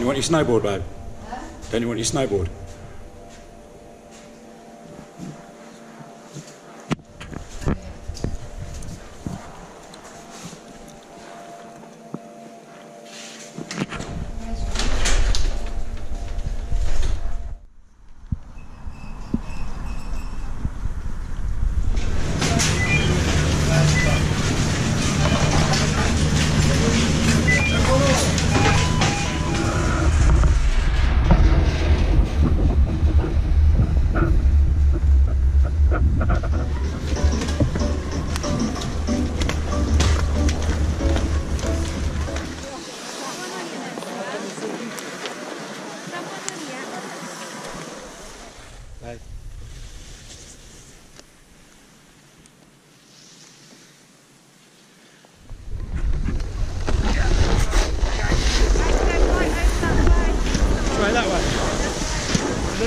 you want your snowboard, babe? Don't you want your snowboard?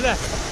да.